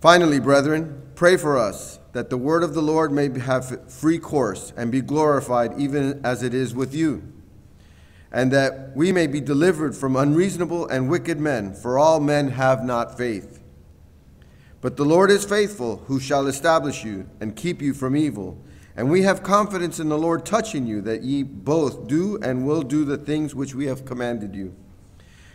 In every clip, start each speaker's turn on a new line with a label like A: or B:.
A: Finally, brethren, pray for us that the word of the Lord may have free course and be glorified even as it is with you, and that we may be delivered from unreasonable and wicked men, for all men have not faith. But the Lord is faithful, who shall establish you and keep you from evil. And we have confidence in the Lord touching you, that ye both do and will do the things which we have commanded you.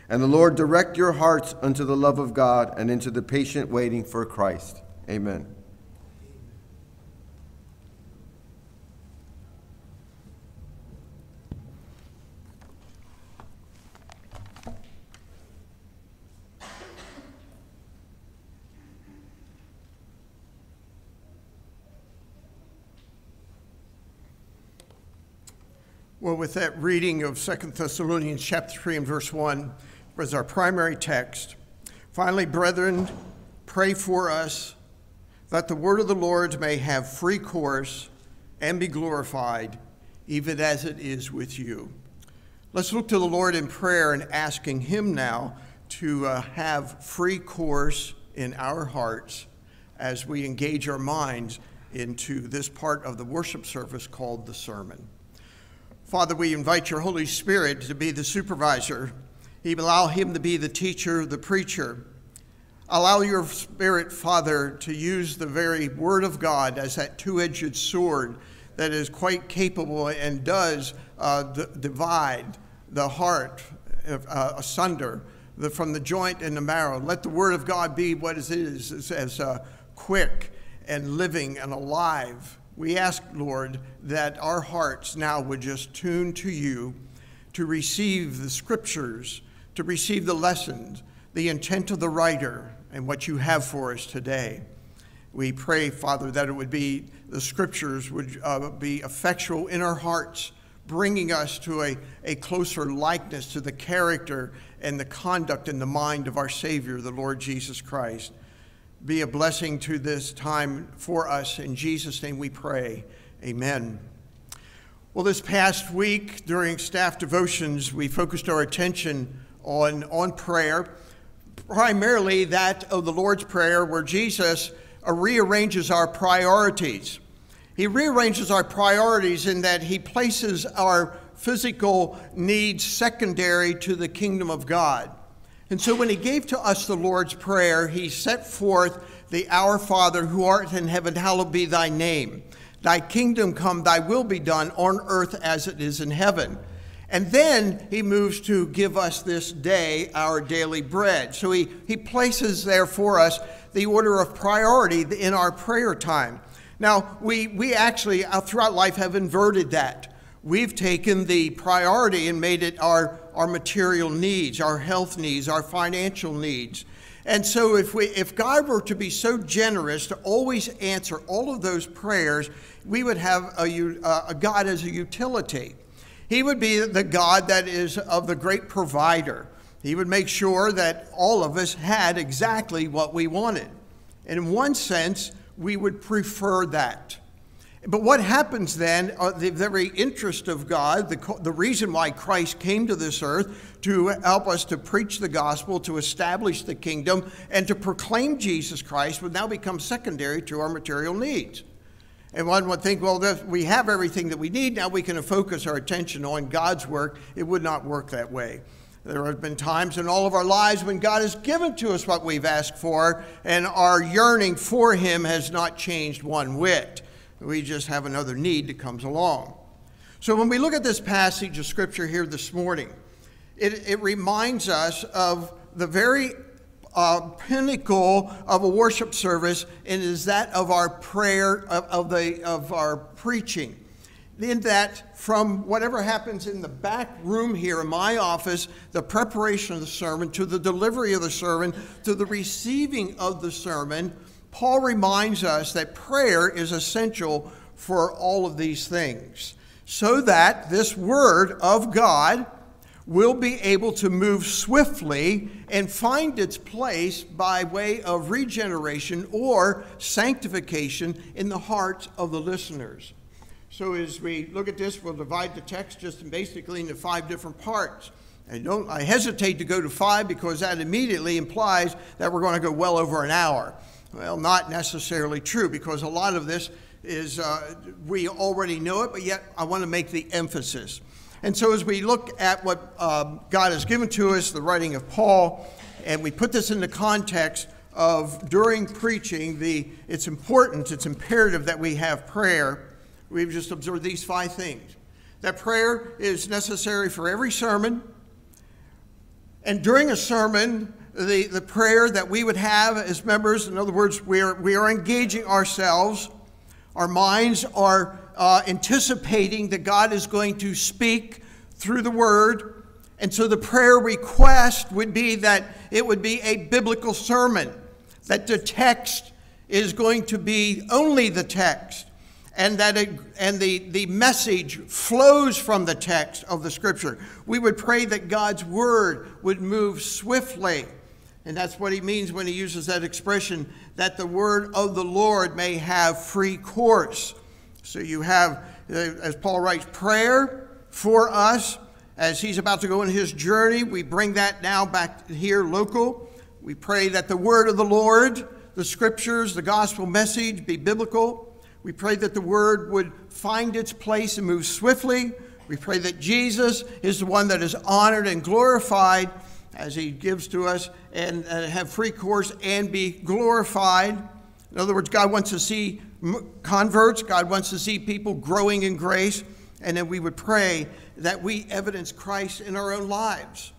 A: And the Lord direct your hearts unto the love of God and into the patient waiting for Christ. Amen.
B: Well, with that reading of Second Thessalonians chapter 3 and verse 1 was our primary text. Finally, brethren, pray for us that the word of the Lord may have free course and be glorified, even as it is with you. Let's look to the Lord in prayer and asking Him now to uh, have free course in our hearts as we engage our minds into this part of the worship service called the sermon. Father, we invite your Holy Spirit to be the supervisor. Allow him to be the teacher, the preacher. Allow your Spirit, Father, to use the very Word of God as that two edged sword that is quite capable and does uh, divide the heart uh, asunder the, from the joint and the marrow. Let the Word of God be what it is, as, as uh, quick and living and alive we ask, Lord, that our hearts now would just tune to you to receive the scriptures, to receive the lessons, the intent of the writer, and what you have for us today. We pray, Father, that it would be the scriptures would uh, be effectual in our hearts, bringing us to a, a closer likeness to the character and the conduct and the mind of our Savior, the Lord Jesus Christ be a blessing to this time for us. In Jesus' name we pray. Amen. Well, this past week during staff devotions, we focused our attention on, on prayer, primarily that of the Lord's Prayer, where Jesus rearranges our priorities. He rearranges our priorities in that he places our physical needs secondary to the kingdom of God. And so when he gave to us the Lord's Prayer, he set forth the Our Father who art in heaven, hallowed be thy name. Thy kingdom come, thy will be done on earth as it is in heaven. And then he moves to give us this day our daily bread. So he, he places there for us the order of priority in our prayer time. Now, we, we actually, uh, throughout life, have inverted that. We've taken the priority and made it our our material needs, our health needs, our financial needs. And so if we if God were to be so generous to always answer all of those prayers, we would have a, uh, a God as a utility. He would be the God that is of the great provider. He would make sure that all of us had exactly what we wanted. And in one sense, we would prefer that. But what happens then, uh, the very interest of God, the, the reason why Christ came to this earth to help us to preach the gospel, to establish the kingdom, and to proclaim Jesus Christ would now become secondary to our material needs. And one would think, well, we have everything that we need, now we can focus our attention on God's work. It would not work that way. There have been times in all of our lives when God has given to us what we've asked for, and our yearning for Him has not changed one whit. We just have another need that comes along. So when we look at this passage of Scripture here this morning, it, it reminds us of the very uh, pinnacle of a worship service, and is that of our prayer, of, of, the, of our preaching. In that, from whatever happens in the back room here in my office, the preparation of the sermon, to the delivery of the sermon, to the receiving of the sermon, Paul reminds us that prayer is essential for all of these things so that this word of God will be able to move swiftly and find its place by way of regeneration or sanctification in the hearts of the listeners. So, as we look at this, we'll divide the text just basically into five different parts. I don't I hesitate to go to five because that immediately implies that we're going to go well over an hour. Well, not necessarily true because a lot of this is uh, we already know it, but yet I want to make the emphasis. And so, as we look at what um, God has given to us, the writing of Paul, and we put this in the context of during preaching, the, it's important, it's imperative that we have prayer. We've just observed these five things. That prayer is necessary for every sermon. And during a sermon, the, the prayer that we would have as members, in other words, we are, we are engaging ourselves, our minds are uh, anticipating that God is going to speak through the word. And so the prayer request would be that it would be a biblical sermon, that the text is going to be only the text, and that it, and the, the message flows from the text of the scripture. We would pray that God's word would move swiftly. And that's what he means when he uses that expression that the word of the Lord may have free course. So you have, uh, as Paul writes, prayer for us as he's about to go on his journey. We bring that now back here local. We pray that the word of the Lord, the scriptures, the gospel message be biblical. We pray that the word would find its place and move swiftly. We pray that Jesus is the one that is honored and glorified as he gives to us and, and have free course and be glorified. In other words, God wants to see converts, God wants to see people growing in grace, and then we would pray that we evidence Christ in our own lives.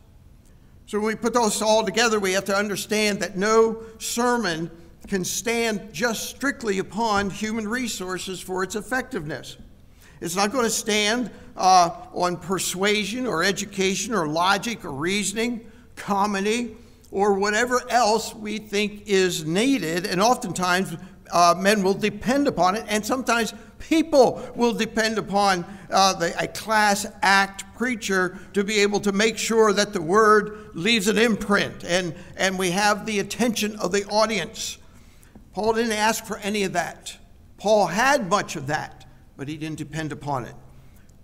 B: So when we put those all together, we have to understand that no sermon can stand just strictly upon human resources for its effectiveness. It's not going to stand uh, on persuasion or education or logic or reasoning, comedy, or whatever else we think is needed. And oftentimes, uh, men will depend upon it, and sometimes people will depend upon uh, the, a class act preacher to be able to make sure that the word leaves an imprint and, and we have the attention of the audience. Paul didn't ask for any of that. Paul had much of that, but he didn't depend upon it.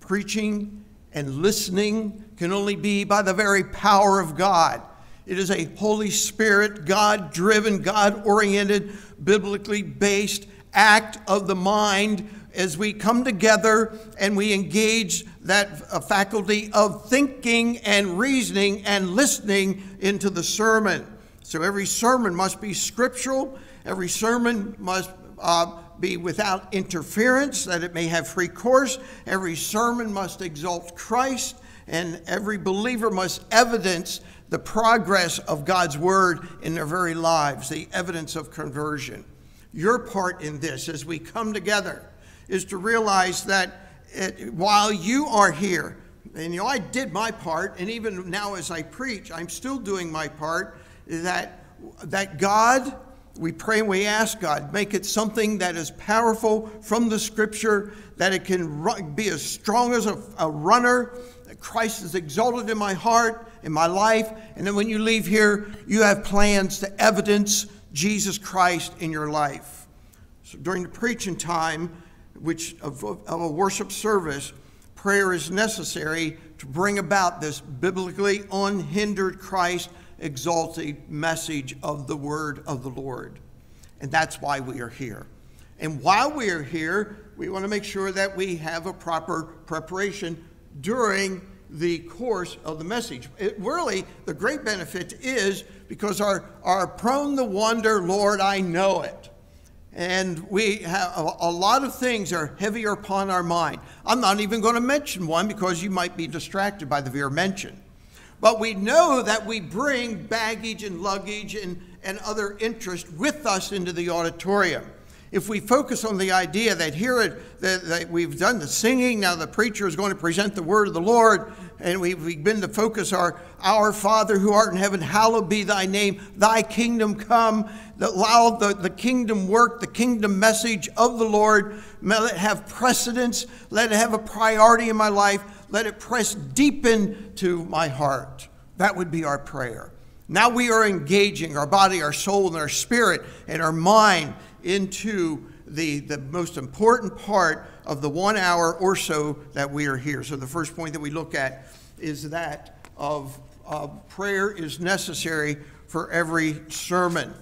B: Preaching and listening can only be by the very power of God. It is a Holy Spirit, God driven, God oriented, biblically based act of the mind as we come together and we engage that faculty of thinking and reasoning and listening into the sermon. So every sermon must be scriptural, every sermon must uh, be without interference, that it may have free course. Every sermon must exalt Christ, and every believer must evidence the progress of God's word in their very lives, the evidence of conversion. Your part in this as we come together is to realize that it, while you are here, and you know, I did my part, and even now as I preach, I'm still doing my part, that, that God, we pray and we ask God, make it something that is powerful from the scripture, that it can be as strong as a, a runner, that Christ is exalted in my heart, in my life, and then when you leave here, you have plans to evidence Jesus Christ in your life. So during the preaching time, which of, of a worship service, prayer is necessary to bring about this biblically unhindered Christ exalted message of the word of the Lord. And that's why we are here. And while we are here, we want to make sure that we have a proper preparation during the course of the message. It really, the great benefit is because our, our prone to wonder, Lord, I know it. And we have a, a lot of things are heavier upon our mind. I'm not even going to mention one because you might be distracted by the mere mention. But we know that we bring baggage and luggage and, and other interest with us into the auditorium if we focus on the idea that here that, that, we've done the singing, now the preacher is going to present the word of the Lord, and we've, we've been to focus our Our Father who art in heaven, hallowed be thy name, thy kingdom come, allow the, the kingdom work, the kingdom message of the Lord, let it have precedence, let it have a priority in my life, let it press deep into my heart. That would be our prayer. Now we are engaging our body, our soul, and our spirit, and our mind into the, the most important part of the one hour or so that we are here. So, the first point that we look at is that of uh, prayer is necessary for every sermon.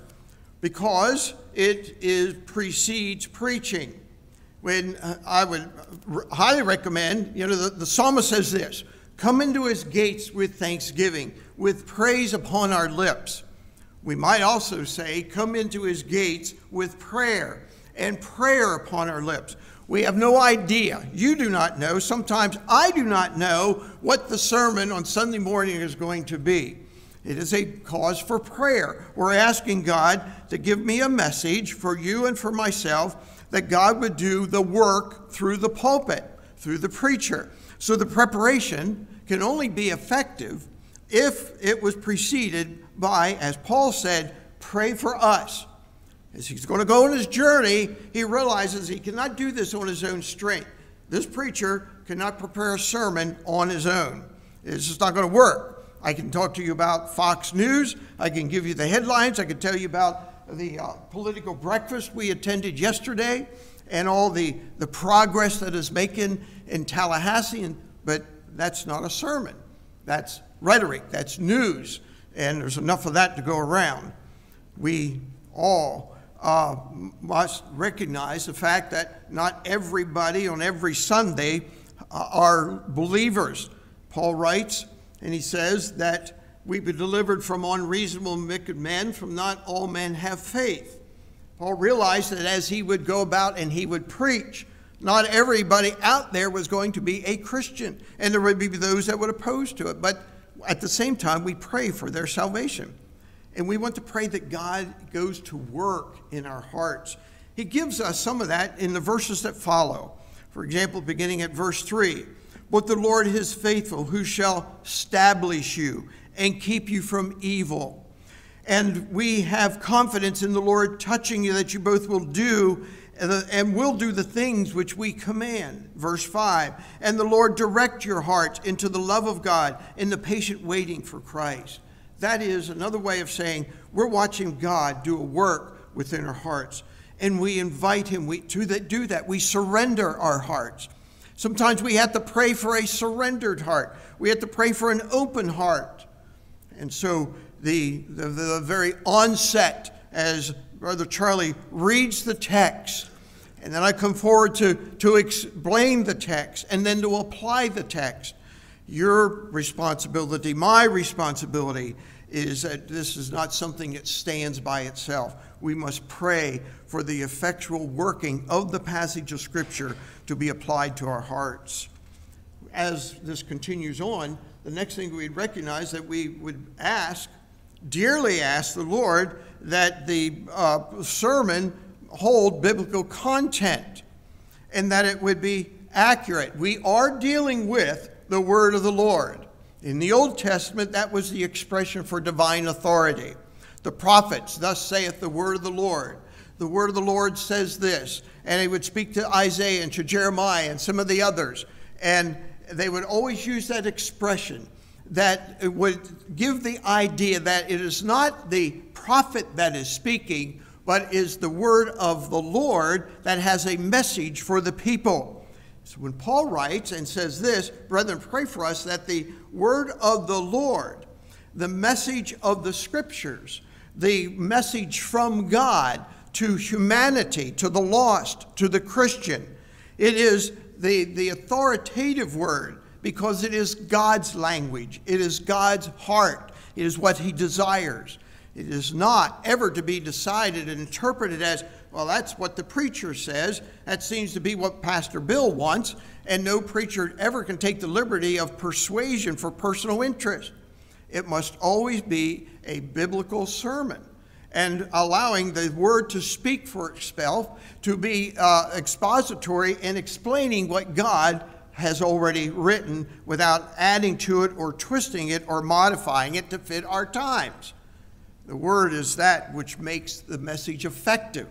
B: because it is precedes preaching. When uh, I would highly recommend, you know, the, the psalmist says this come into his gates with thanksgiving, with praise upon our lips. We might also say, come into his gates with prayer and prayer upon our lips. We have no idea. You do not know. Sometimes I do not know what the sermon on Sunday morning is going to be. It is a cause for prayer. We're asking God to give me a message for you and for myself that God would do the work through the pulpit, through the preacher. So the preparation can only be effective if it was preceded by, as Paul said, pray for us. As he's going to go on his journey, he realizes he cannot do this on his own strength. This preacher cannot prepare a sermon on his own. It's just not going to work. I can talk to you about Fox News. I can give you the headlines. I can tell you about the uh, political breakfast we attended yesterday and all the, the progress that is making in Tallahassee. And, but that's not a sermon. That's rhetoric. That's news. And there's enough of that to go around. We all uh, must recognize the fact that not everybody on every Sunday uh, are believers. Paul writes, and he says that we be delivered from unreasonable wicked men, from not all men have faith. Paul realized that as he would go about and he would preach, not everybody out there was going to be a Christian, and there would be those that would oppose to it. But at the same time, we pray for their salvation. And we want to pray that God goes to work in our hearts. He gives us some of that in the verses that follow. For example, beginning at verse 3 But the Lord is faithful, who shall establish you and keep you from evil. And we have confidence in the Lord touching you that you both will do and will do the things which we command. Verse 5 And the Lord direct your hearts into the love of God in the patient waiting for Christ. That is another way of saying we're watching God do a work within our hearts. And we invite Him we, to that, do that. We surrender our hearts. Sometimes we have to pray for a surrendered heart, we have to pray for an open heart. And so, the, the, the very onset, as Brother Charlie reads the text, and then I come forward to, to explain the text and then to apply the text. Your responsibility, my responsibility, is that this is not something that stands by itself. We must pray for the effectual working of the passage of Scripture to be applied to our hearts. As this continues on, the next thing we'd recognize that we would ask, dearly ask the Lord, that the uh, sermon hold biblical content and that it would be accurate. We are dealing with the word of the Lord. In the Old Testament, that was the expression for divine authority. The prophets, thus saith the word of the Lord. The word of the Lord says this. And he would speak to Isaiah and to Jeremiah and some of the others. And they would always use that expression that would give the idea that it is not the prophet that is speaking, but is the word of the Lord that has a message for the people. So when Paul writes and says this, brethren, pray for us that the word of the Lord, the message of the scriptures, the message from God to humanity, to the lost, to the Christian, it is the, the authoritative word because it is God's language, it is God's heart, it is what he desires. It is not ever to be decided and interpreted as well, that's what the preacher says. That seems to be what Pastor Bill wants, and no preacher ever can take the liberty of persuasion for personal interest. It must always be a biblical sermon and allowing the word to speak for itself, to be uh, expository and explaining what God has already written without adding to it or twisting it or modifying it to fit our times. The word is that which makes the message effective.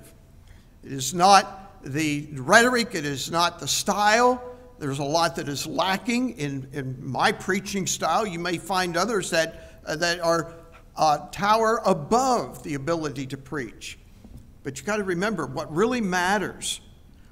B: It is not the rhetoric, it is not the style. There's a lot that is lacking in, in my preaching style. You may find others that, uh, that are uh, tower above the ability to preach. But you got to remember what really matters,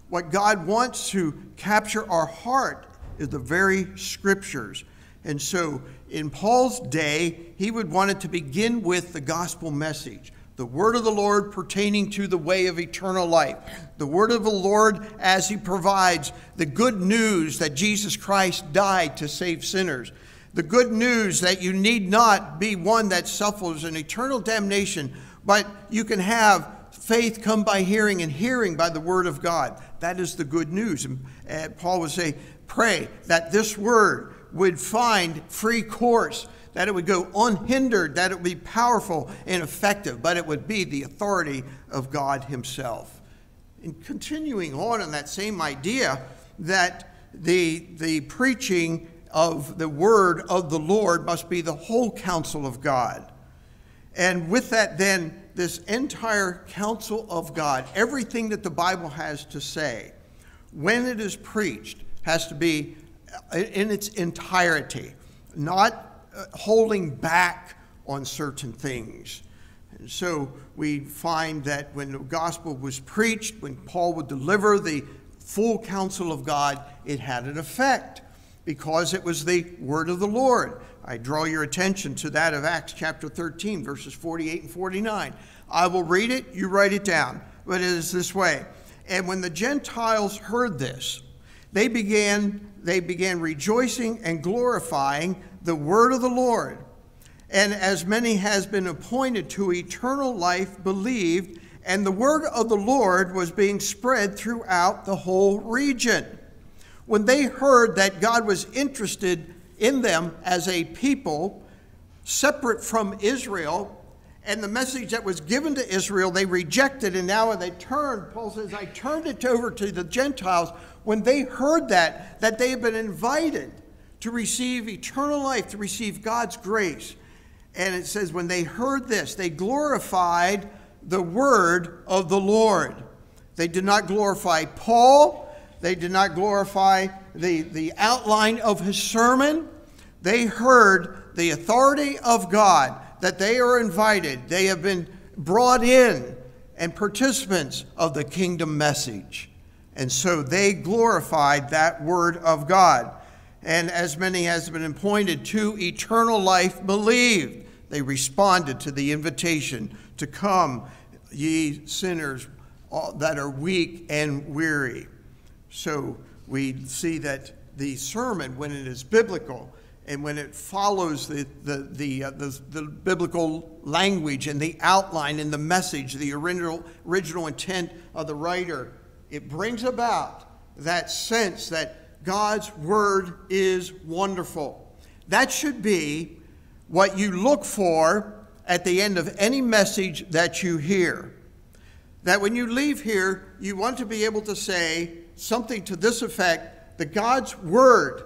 B: what God wants to capture our heart is the very scriptures. And so in Paul's day, he would want it to begin with the gospel message. the word of the Lord pertaining to the way of eternal life, the word of the Lord as he provides the good news that Jesus Christ died to save sinners, the good news that you need not be one that suffers an eternal damnation, but you can have faith come by hearing and hearing by the word of God. That is the good news. And uh, Paul would say, pray that this word would find free course that it would go unhindered, that it would be powerful and effective, but it would be the authority of God Himself. And continuing on in that same idea, that the, the preaching of the word of the Lord must be the whole counsel of God. And with that, then, this entire counsel of God, everything that the Bible has to say, when it is preached, has to be in its entirety, not uh, holding back on certain things. And so we find that when the gospel was preached, when Paul would deliver the full counsel of God, it had an effect because it was the word of the Lord. I draw your attention to that of Acts chapter 13, verses 48 and 49. I will read it, you write it down. But it is this way. And when the Gentiles heard this, they began, they began rejoicing and glorifying the word of the Lord. And as many has been appointed to eternal life believed, and the word of the Lord was being spread throughout the whole region. When they heard that God was interested in them as a people separate from Israel, and the message that was given to Israel they rejected, and now when they turned, Paul says, I turned it over to the Gentiles. When they heard that, that they had been invited to receive eternal life, to receive God's grace. And it says, when they heard this, they glorified the word of the Lord. They did not glorify Paul, they did not glorify the, the outline of his sermon. They heard the authority of God, that they are invited, they have been brought in and participants of the kingdom message. And so they glorified that word of God and as many as have been appointed to eternal life believed. They responded to the invitation to come, ye sinners that are weak and weary. So we see that the sermon, when it is biblical and when it follows the, the, the, uh, the, the, biblical language and the outline and the message, the original, original intent of the writer, it brings about that sense that God's word is wonderful. That should be what you look for at the end of any message that you hear. That when you leave here, you want to be able to say something to this effect that God's word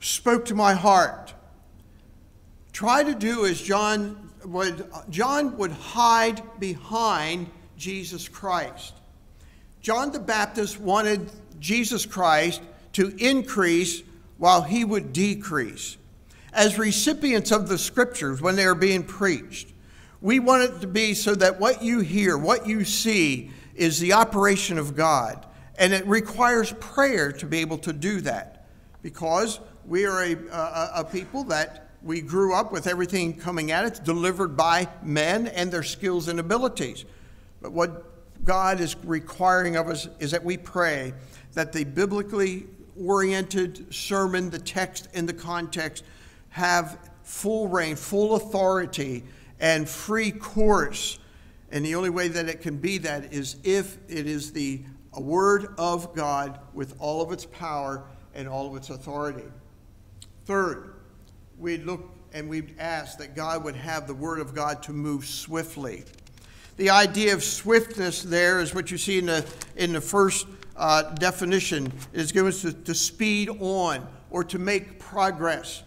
B: spoke to my heart. Try to do as John would, John would hide behind Jesus Christ. John the Baptist wanted Jesus Christ to increase while he would decrease. As recipients of the scriptures, when they are being preached, we want it to be so that what you hear, what you see, is the operation of God. And it requires prayer to be able to do that because we are a, a, a people that we grew up with everything coming at us delivered by men and their skills and abilities. But what God is requiring of us is that we pray that the biblically oriented sermon, the text and the context have full reign, full authority, and free course. And the only way that it can be that is if it is the word of God with all of its power and all of its authority. Third, we'd look and we'd ask that God would have the word of God to move swiftly. The idea of swiftness there is what you see in the in the first uh, definition is given to, to speed on or to make progress.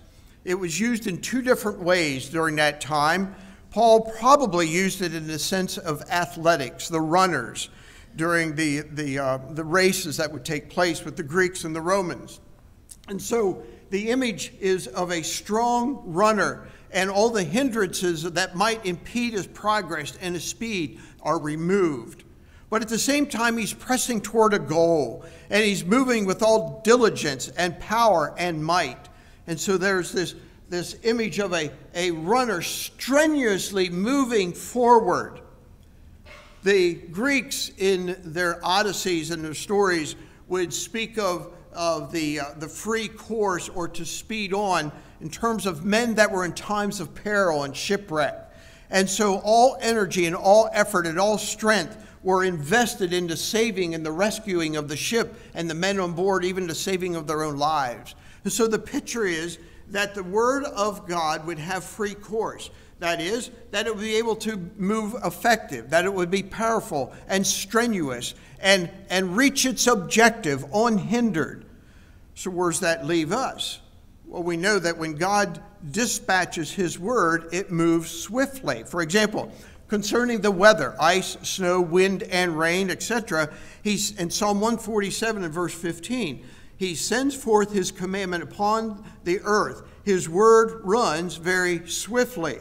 B: It was used in two different ways during that time. Paul probably used it in the sense of athletics, the runners, during the, the, uh, the races that would take place with the Greeks and the Romans. And so the image is of a strong runner, and all the hindrances that might impede his progress and his speed are removed but at the same time, he's pressing toward a goal and he's moving with all diligence and power and might. And so there's this, this image of a, a runner strenuously moving forward. The Greeks, in their odysseys and their stories, would speak of, of the, uh, the free course or to speed on in terms of men that were in times of peril and shipwreck. And so all energy and all effort and all strength were invested into saving and the rescuing of the ship and the men on board, even the saving of their own lives. And so the picture is that the Word of God would have free course. That is, that it would be able to move effective, that it would be powerful and strenuous and, and reach its objective unhindered. So, where does that leave us? Well, we know that when God dispatches His word, it moves swiftly. For example, concerning the weather, ice, snow, wind, and rain, etc., he's in Psalm 147 and verse 15. He sends forth his commandment upon the earth. His word runs very swiftly.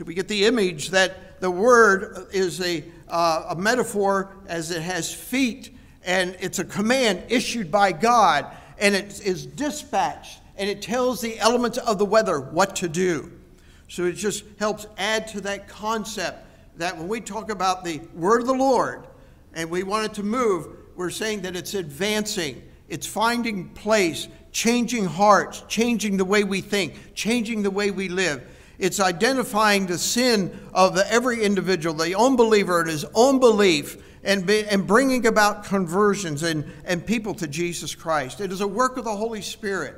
B: So we get the image that the word is a, uh, a metaphor as it has feet, and it's a command issued by God, and it is dispatched, and it tells the elements of the weather what to do. So it just helps add to that concept that when we talk about the word of the Lord and we want it to move, we're saying that it's advancing, it's finding place, changing hearts, changing the way we think, changing the way we live. It's identifying the sin of every individual, the unbeliever and his own belief, and, be, and bringing about conversions and, and people to Jesus Christ. It is a work of the Holy Spirit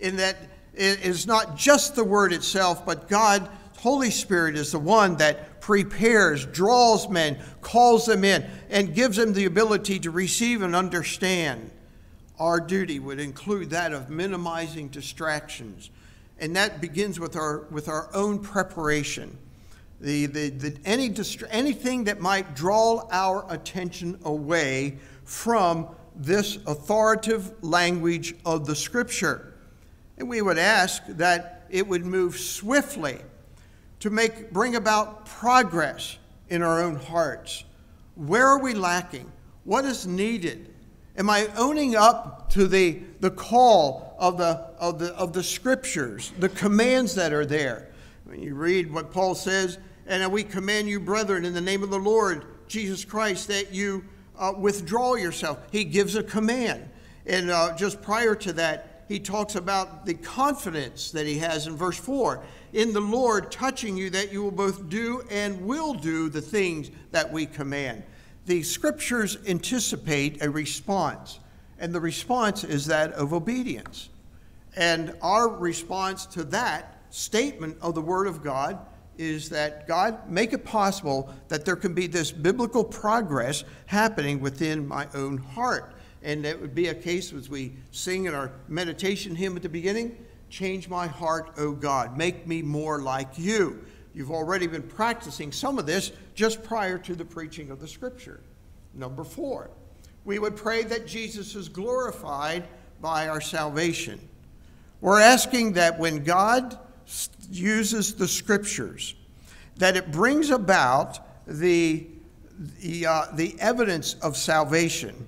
B: in that it is not just the word itself, but God, Holy Spirit, is the one that prepares, draws men, calls them in, and gives them the ability to receive and understand. Our duty would include that of minimizing distractions and that begins with our, with our own preparation. The, the, the, any anything that might draw our attention away from this authoritative language of the Scripture. And we would ask that it would move swiftly to make, bring about progress in our own hearts. Where are we lacking? What is needed? Am I owning up to the, the call of the, of, the, of the scriptures, the commands that are there? When you read what Paul says, and we command you, brethren, in the name of the Lord Jesus Christ, that you uh, withdraw yourself. He gives a command. And uh, just prior to that, he talks about the confidence that he has in verse 4 in the Lord, touching you that you will both do and will do the things that we command the scriptures anticipate a response, and the response is that of obedience. And our response to that statement of the Word of God is that God make it possible that there can be this biblical progress happening within my own heart. And that would be a case as we sing in our meditation hymn at the beginning Change my heart, O God, make me more like you. You've already been practicing some of this just prior to the preaching of the scripture. Number four, we would pray that Jesus is glorified by our salvation. We're asking that when God uses the scriptures, that it brings about the, the, uh, the evidence of salvation.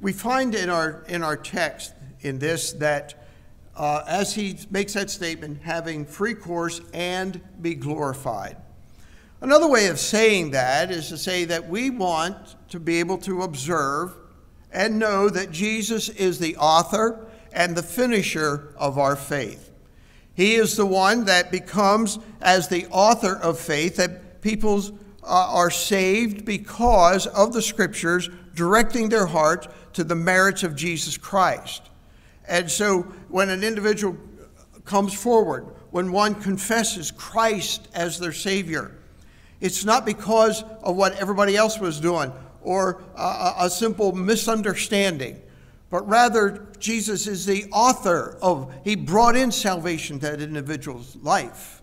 B: We find in our, in our text in this that uh, as he makes that statement, having free course and be glorified. Another way of saying that is to say that we want to be able to observe and know that Jesus is the author and the finisher of our faith. He is the one that becomes, as the author of faith, that people uh, are saved because of the scriptures directing their hearts to the merits of Jesus Christ. And so when an individual comes forward, when one confesses Christ as their Savior, it's not because of what everybody else was doing or a, a simple misunderstanding, but rather Jesus is the author of, he brought in salvation to that individual's life.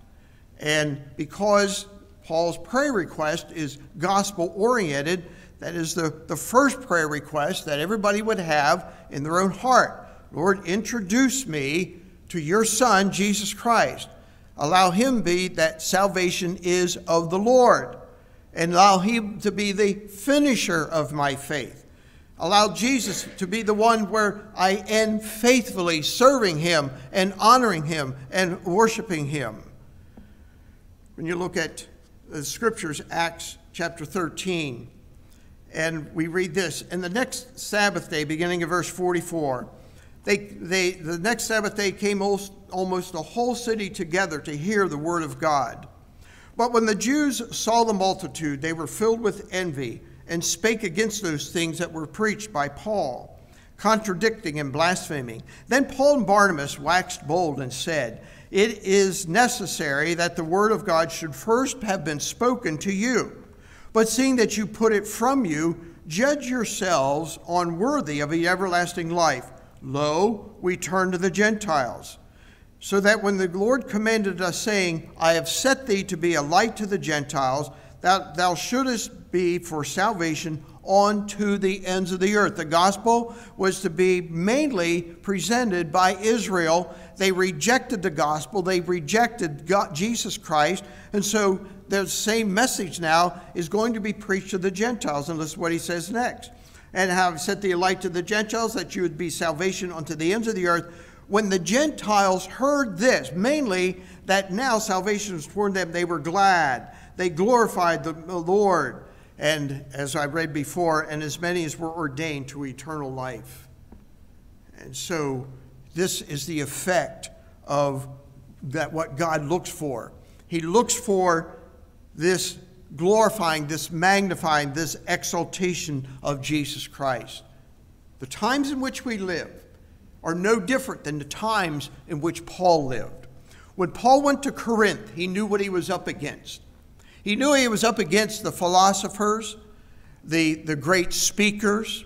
B: And because Paul's prayer request is gospel oriented, that is the, the first prayer request that everybody would have in their own heart. Lord, introduce me to your Son, Jesus Christ. Allow him be that salvation is of the Lord. And allow him to be the finisher of my faith. Allow Jesus to be the one where I end faithfully serving him and honoring him and worshiping him. When you look at the scriptures, Acts chapter 13, And we read this And the next Sabbath day, beginning of verse 44, they, they, the next Sabbath day came almost the whole city together to hear the word of God. But when the Jews saw the multitude, they were filled with envy and spake against those things that were preached by Paul, contradicting and blaspheming. Then Paul and Barnabas waxed bold and said, It is necessary that the word of God should first have been spoken to you. But seeing that you put it from you, judge yourselves unworthy of the everlasting life. Lo, we turn to the Gentiles so that when the Lord commanded us, saying, I have set thee to be a light to the Gentiles, that thou shouldest be for salvation on to the ends of the earth. The gospel was to be mainly presented by Israel. They rejected the gospel, they rejected God, Jesus Christ, and so the same message now is going to be preached to the Gentiles, and this is what he says next. And have set the light to the Gentiles, that you would be salvation unto the ends of the earth when the Gentiles heard this, mainly that now salvation was toward them, they were glad. They glorified the Lord. And as I read before, and as many as were ordained to eternal life. And so this is the effect of that what God looks for. He looks for this glorifying, this magnifying, this exaltation of Jesus Christ. The times in which we live, are no different than the times in which Paul lived. When Paul went to Corinth, he knew what he was up against. He knew he was up against the philosophers, the, the great speakers.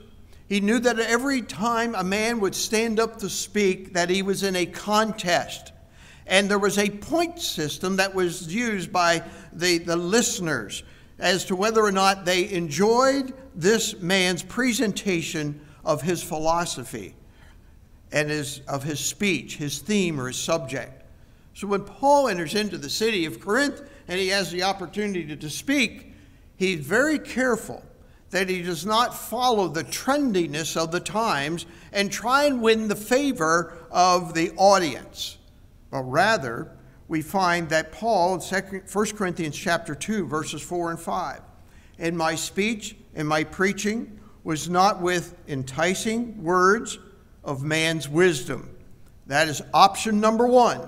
B: He knew that every time a man would stand up to speak, that he was in a contest. And there was a point system that was used by the, the listeners as to whether or not they enjoyed this man's presentation of his philosophy and his, of his speech, his theme or his subject. So when Paul enters into the city of Corinth and he has the opportunity to speak, he's very careful that he does not follow the trendiness of the times and try and win the favor of the audience. But rather, we find that Paul in 1 Corinthians chapter 2, verses 4 and 5, in my speech and my preaching was not with enticing words of man's wisdom. That is option number one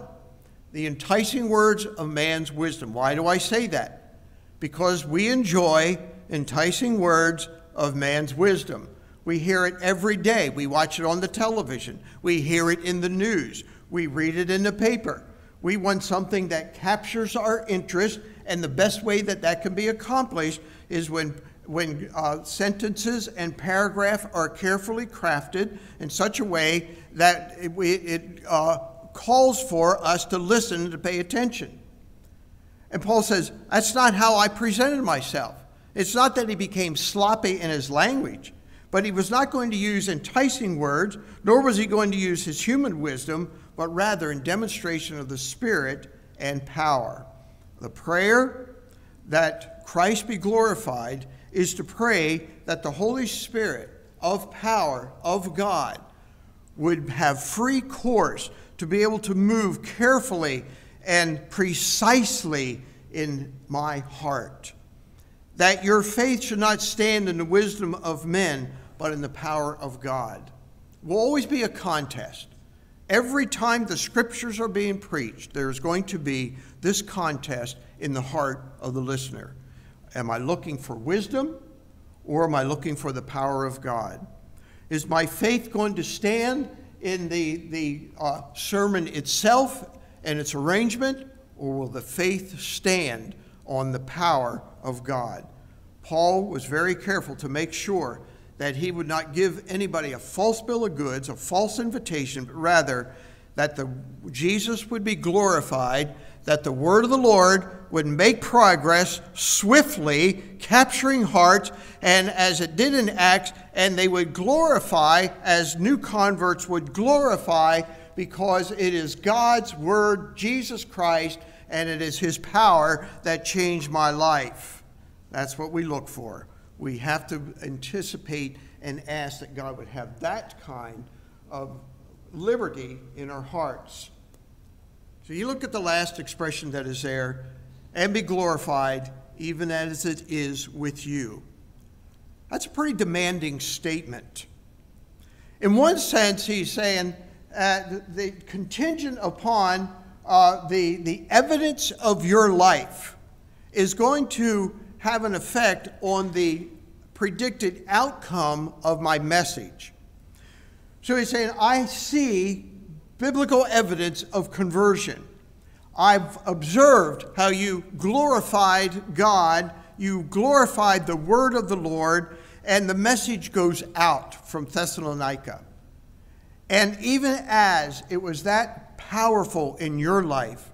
B: the enticing words of man's wisdom. Why do I say that? Because we enjoy enticing words of man's wisdom. We hear it every day. We watch it on the television. We hear it in the news. We read it in the paper. We want something that captures our interest, and the best way that that can be accomplished is when when uh, sentences and paragraph are carefully crafted in such a way that it, it uh, calls for us to listen and to pay attention. And Paul says, That's not how I presented myself. It's not that he became sloppy in his language, but he was not going to use enticing words, nor was he going to use his human wisdom, but rather in demonstration of the Spirit and power. The prayer that Christ be glorified is to pray that the Holy Spirit of power of God would have free course to be able to move carefully and precisely in my heart. That your faith should not stand in the wisdom of men, but in the power of God. Will always be a contest. Every time the scriptures are being preached, there is going to be this contest in the heart of the listener. Am I looking for wisdom or am I looking for the power of God? Is my faith going to stand in the, the uh, sermon itself and its arrangement, or will the faith stand on the power of God? Paul was very careful to make sure that he would not give anybody a false bill of goods, a false invitation, but rather that the, Jesus would be glorified that the word of the Lord would make progress swiftly, capturing hearts, and as it did in Acts, and they would glorify, as new converts would glorify, because it is God's word, Jesus Christ, and it is his power that changed my life. That's what we look for. We have to anticipate and ask that God would have that kind of liberty in our hearts. So you look at the last expression that is there, and be glorified, even as it is with you. That's a pretty demanding statement. In one sense, he's saying uh, the, contingent upon uh, the, the evidence of your life is going to have an effect on the predicted outcome of my message. So he's saying, I see biblical evidence of conversion. I've observed how you glorified God, you glorified the word of the Lord, and the message goes out from Thessalonica. And even as it was that powerful in your life,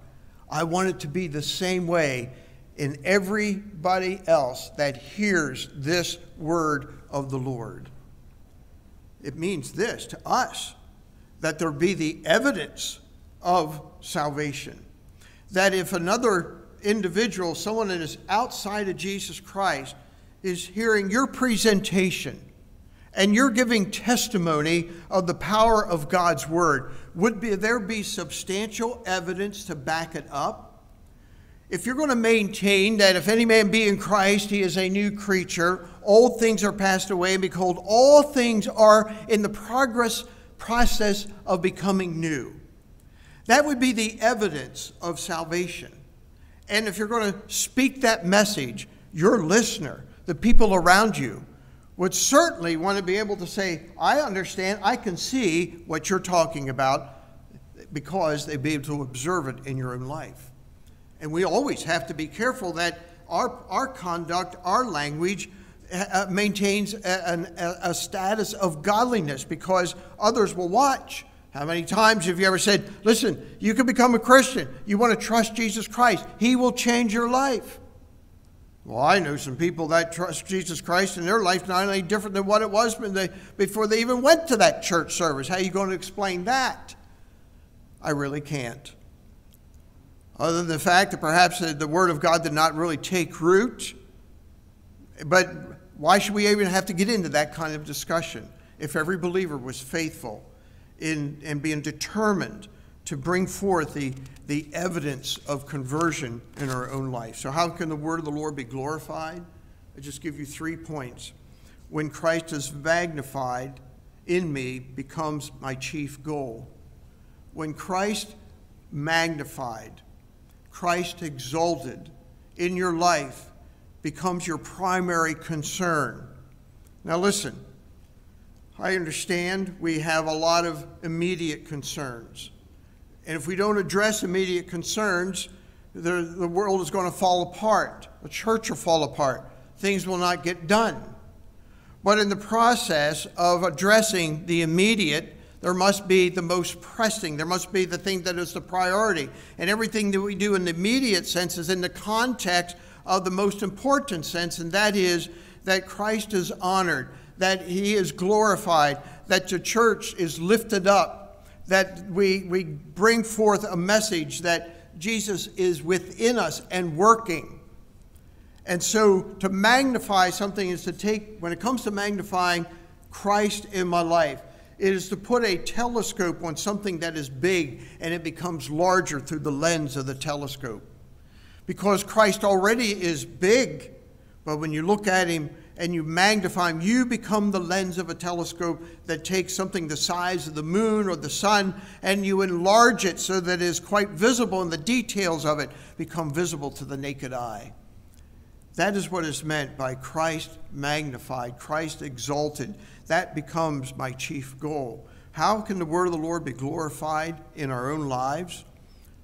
B: I want it to be the same way in everybody else that hears this word of the Lord. It means this to us that there be the evidence of salvation. That if another individual, someone that is outside of Jesus Christ, is hearing your presentation and you're giving testimony of the power of God's word, would be, there be substantial evidence to back it up? If you're going to maintain that if any man be in Christ, he is a new creature, old things are passed away, and behold, all things are in the progress process of becoming new. That would be the evidence of salvation. And if you're going to speak that message, your listener, the people around you, would certainly want to be able to say, I understand, I can see what you're talking about, because they'd be able to observe it in your own life. And we always have to be careful that our, our conduct, our language, uh, maintains a, a, status of godliness because others will watch. How many times have you ever said, Listen, you can become a Christian. You want to trust Jesus Christ, He will change your life. Well, I know some people that trust Jesus Christ and their life's not any different than what it was they, before they even went to that church service. How are you going to explain that? I really can't other than the fact that perhaps the Word of God did not really take root. But why should we even have to get into that kind of discussion if every believer was faithful in, in being determined to bring forth the, the evidence of conversion in our own life? So, how can the Word of the Lord be glorified? I just give you three points. When Christ is magnified in me becomes my chief goal. When Christ magnified Christ exalted in your life becomes your primary concern. Now, listen, I understand we have a lot of immediate concerns. And if we don't address immediate concerns, the, the world is going to fall apart. The church will fall apart. Things will not get done. But in the process of addressing the immediate, there must be the most pressing. There must be the thing that is the priority. And everything that we do in the immediate sense is in the context of the most important sense, and that is that Christ is honored, that he is glorified, that the church is lifted up, that we, we bring forth a message that Jesus is within us and working. And so to magnify something is to take, when it comes to magnifying Christ in my life, it is to put a telescope on something that is big and it becomes larger through the lens of the telescope. Because Christ already is big, but when you look at him and you magnify him, you become the lens of a telescope that takes something the size of the moon or the sun and you enlarge it so that it is quite visible and the details of it become visible to the naked eye. That is what is meant by Christ magnified, Christ exalted that becomes my chief goal. How can the word of the Lord be glorified in our own lives?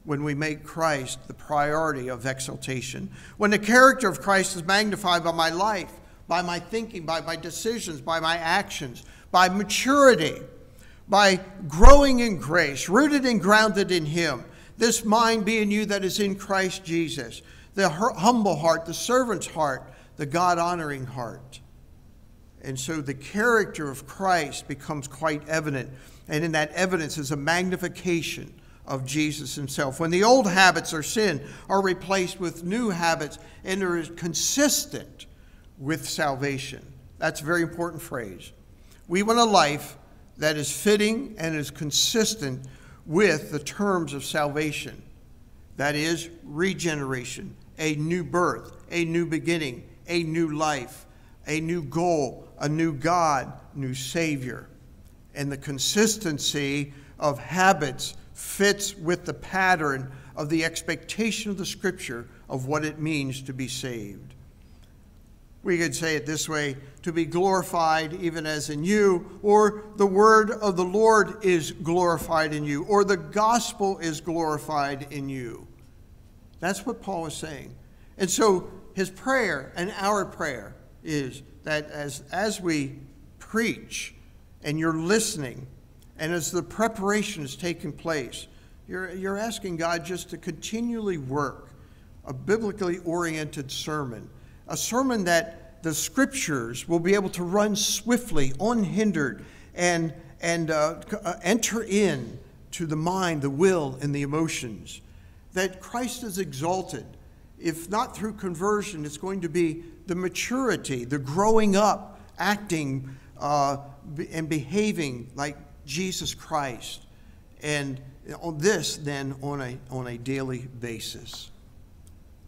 B: When we make Christ the priority of exaltation. When the character of Christ is magnified by my life, by my thinking, by my decisions, by my actions, by maturity, by growing in grace, rooted and grounded in Him. This mind being you that is in Christ Jesus, the humble heart, the servant's heart, the God honoring heart. And so the character of Christ becomes quite evident. And in that evidence is a magnification of Jesus himself. When the old habits or sin are replaced with new habits and are consistent with salvation. That's a very important phrase. We want a life that is fitting and is consistent with the terms of salvation. That is regeneration, a new birth, a new beginning, a new life a new goal, a new God, new Savior. And the consistency of habits fits with the pattern of the expectation of the Scripture of what it means to be saved. We could say it this way to be glorified even as in you, or the word of the Lord is glorified in you, or the gospel is glorified in you. That's what Paul is saying. And so his prayer and our prayer is that as, as we preach and you're listening, and as the preparation is taking place, you're, you're asking God just to continually work a biblically oriented sermon, a sermon that the scriptures will be able to run swiftly, unhindered, and, and uh, uh, enter in to the mind, the will, and the emotions. That Christ is exalted. If not through conversion, it's going to be the maturity, the growing up, acting uh, and behaving like Jesus Christ. And on this, then, on a, on a daily basis.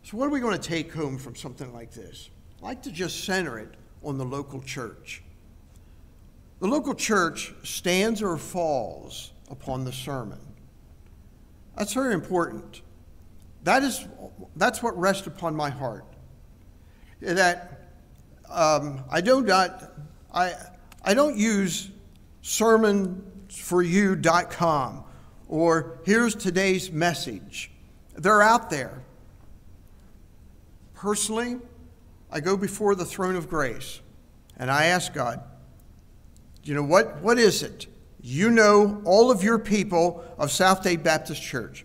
B: So, what are we going to take home from something like this? I like to just center it on the local church. The local church stands or falls upon the sermon. That's very important. That is, that's what rests upon my heart. That um, I do not, I, I don't use sermonsforyou.com or here's today's message. They're out there. Personally, I go before the throne of grace and I ask God, you know what? What is it? You know all of your people of South Dade Baptist Church.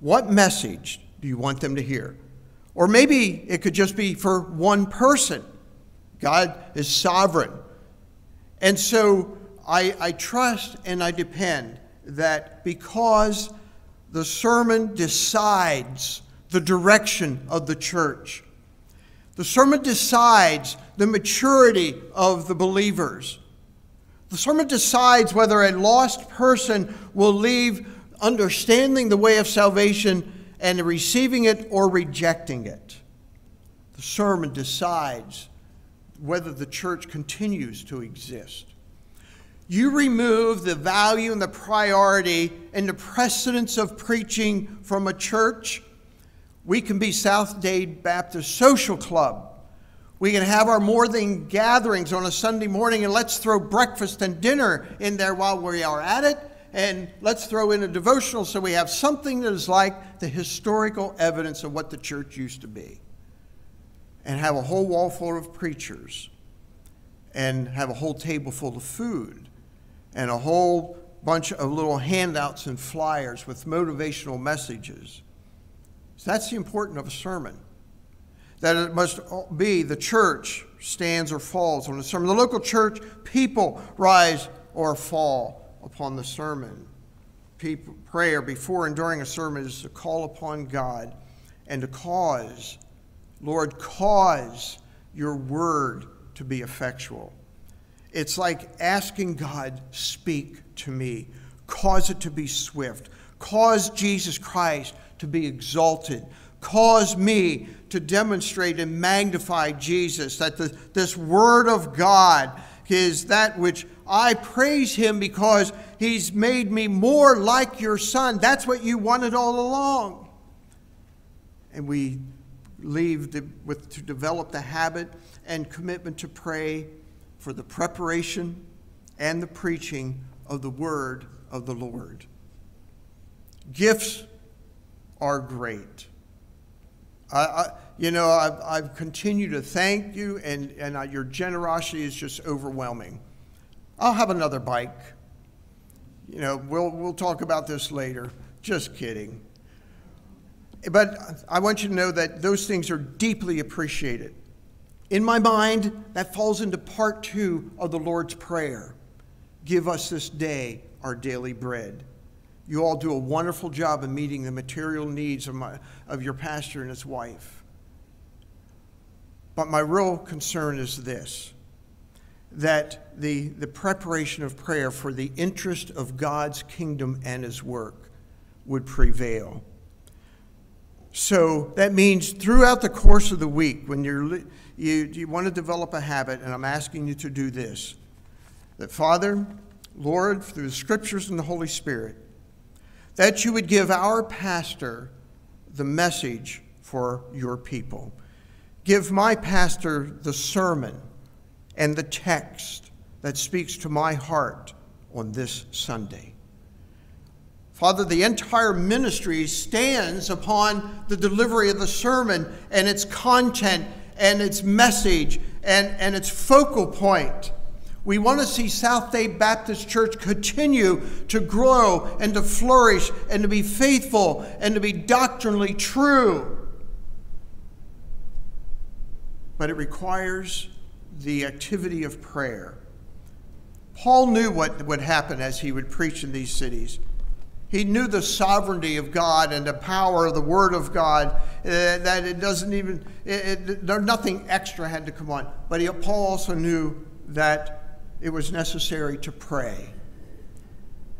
B: What message do you want them to hear? Or maybe it could just be for one person. God is sovereign. And so I, I trust and I depend that because the sermon decides the direction of the church. The sermon decides the maturity of the believers. The sermon decides whether a lost person will leave understanding the way of salvation and receiving it or rejecting it. The sermon decides whether the church continues to exist. You remove the value and the priority and the precedence of preaching from a church, we can be South Dade Baptist Social Club. We can have our morning gatherings on a Sunday morning and let's throw breakfast and dinner in there while we are at it. And let's throw in a devotional so we have something that is like the historical evidence of what the church used to be. And have a whole wall full of preachers and have a whole table full of food and a whole bunch of little handouts and flyers with motivational messages. So that's the importance of a sermon. That it must be the church stands or falls on the sermon. The local church people rise or fall upon the sermon. People, prayer before and during a sermon is to call upon God and to cause, Lord, cause your word to be effectual. It's like asking God, speak to me, cause it to be swift, cause Jesus Christ to be exalted. Cause me to demonstrate and magnify Jesus, that the, this Word of God is that which I praise Him because He's made me more like your Son. That's what you wanted all along. And we leave the, with, to develop the habit and commitment to pray for the preparation and the preaching of the Word of the Lord. Gifts are great. I, I, you know, I've, I've, continued to thank you, and, and I, your generosity is just overwhelming. I'll have another bike. You know, we'll, we'll talk about this later. Just kidding. But I want you to know that those things are deeply appreciated. In my mind, that falls into part two of the Lord's Prayer Give us this day our daily bread. You all do a wonderful job of meeting the material needs of, my, of your pastor and his wife. But my real concern is this that the, the preparation of prayer for the interest of God's kingdom and his work would prevail. So that means throughout the course of the week, when you're, you, you want to develop a habit, and I'm asking you to do this that Father, Lord, through the scriptures and the Holy Spirit, that you would give our pastor the message for your people. Give my pastor the sermon and the text that speaks to my heart on this Sunday. Father, the entire ministry stands upon the delivery of the sermon and its content and its message and, and its focal point. We want to see South Dade Baptist Church continue to grow and to flourish and to be faithful and to be doctrinally true. But it requires the activity of prayer. Paul knew what would happen as he would preach in these cities. He knew the sovereignty of God and the power of the Word of God, uh, that it doesn't even, it, it, there, nothing extra had to come on. But he, Paul also knew that it was necessary to pray.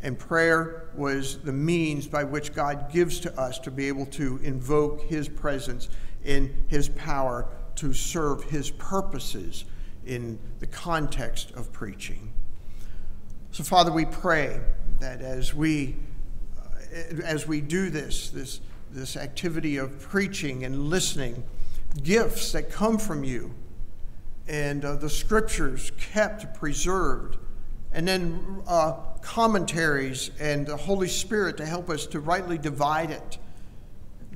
B: And prayer was the means by which God gives to us to be able to invoke His presence in His power to serve His purposes in the context of preaching. So, Father, we pray that as we as we do this, this, this activity of preaching and listening, gifts that come from you, and uh, the scriptures kept, preserved, and then uh, commentaries and the Holy Spirit to help us to rightly divide it.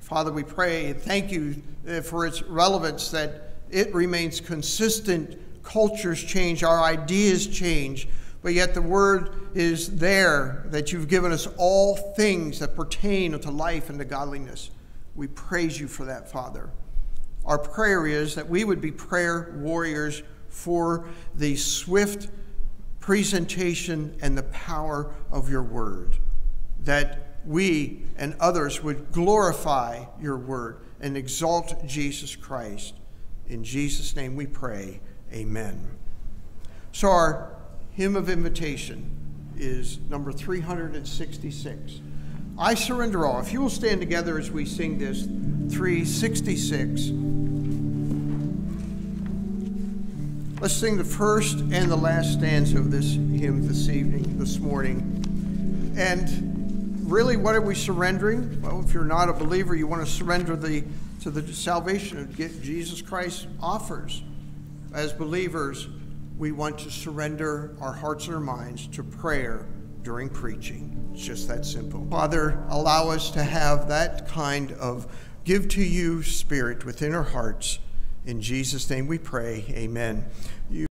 B: Father, we pray and thank you uh, for its relevance that it remains consistent. Cultures change, our ideas change, but yet the word is there that you've given us all things that pertain unto life and to godliness. We praise you for that, Father. Our prayer is that we would be prayer warriors for the swift presentation and the power of your word. That we and others would glorify your word and exalt Jesus Christ. In Jesus' name we pray. Amen. So, our hymn of invitation is number 366. I surrender all. If you will stand together as we sing this 366. Let's sing the first and the last stanza of this hymn this evening, this morning. And really, what are we surrendering? Well, if you're not a believer, you want to surrender the, to the salvation that Jesus Christ offers. As believers, we want to surrender our hearts and our minds to prayer during preaching. It's just that simple. Father, allow us to have that kind of give to you spirit within our hearts. In Jesus' name we pray. Amen. You